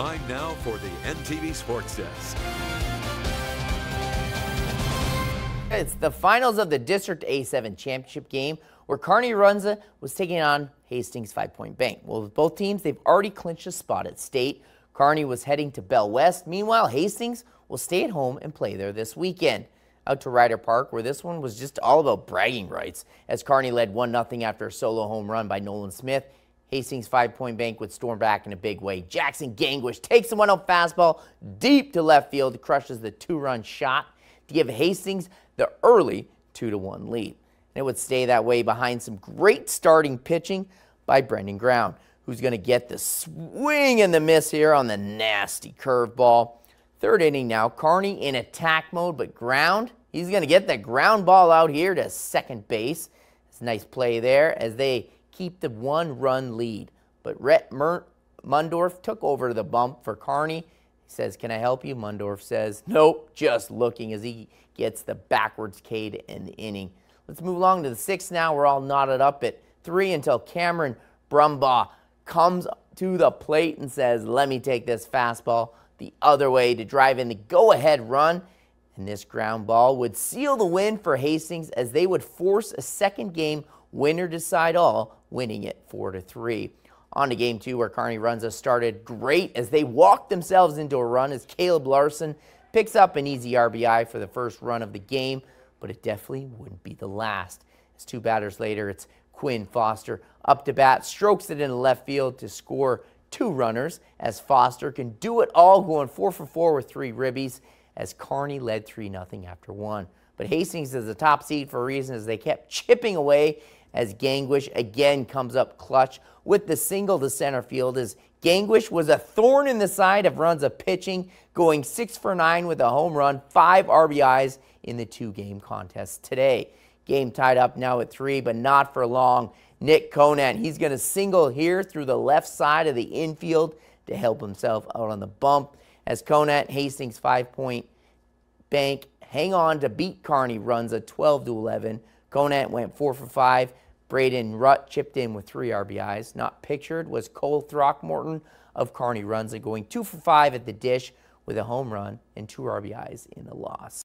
Time now for the NTV Sports Desk. It's the finals of the District A7 championship game where Kearney Runza was taking on Hastings Five Point Bank. Well, with both teams, they've already clinched a spot at state. Kearney was heading to Bell West. Meanwhile, Hastings will stay at home and play there this weekend. Out to Ryder Park, where this one was just all about bragging rights, as Kearney led 1-0 after a solo home run by Nolan Smith. Hastings Five Point Bank would storm back in a big way. Jackson Gangwish takes the one-out fastball deep to left field, crushes the two-run shot to give Hastings the early 2-1 lead. And it would stay that way behind some great starting pitching by Brendan Ground, who's going to get the swing and the miss here on the nasty curveball. Third inning now, Kearney in attack mode, but Ground, he's going to get the ground ball out here to second base. It's a nice play there as they keep the one-run lead. But Rhett Mundorf took over the bump for Kearney. He says, Can I help you? Mundorf says, Nope, just looking as he gets the backwards K to end the inning. Let's move along to the sixth now. We're all knotted up at three until Cameron Brumbaugh comes to the plate and says, Let me take this fastball the other way to drive in the go ahead run. And this ground ball would seal the win for Hastings as they would force a second game winner decide all, winning it 4 to 3. On to game two, where Kearney Runza started great as they walked themselves into a run as Caleb Larson picks up an easy RBI for the first run of the game, but it definitely wouldn't be the last. As two batters later, it's Quinn Foster up to bat, strokes it into left field to score two runners as Foster can do it all, going four for four with three ribbies as Kearney led 3 0 after one. But Hastings is the top seed for a reason as they kept chipping away as Gangwish again comes up clutch with the single to center field as Gangwish was a thorn in the side of Runza pitching, going six for nine with a home run, five RBIs in the two game contest today. Game tied up now at three, but not for long. Nick Conant, he's going to single here through the left side of the infield to help himself out on the bump. As Conant, Hastings five point bank hang on to beat Kearney runs a 12 to 11. Conant went four for five. Braden Rutt chipped in with three RBIs. Not pictured was Cole Throckmorton of Kearney Runza going two for five at the dish with a home run and two RBIs in a loss.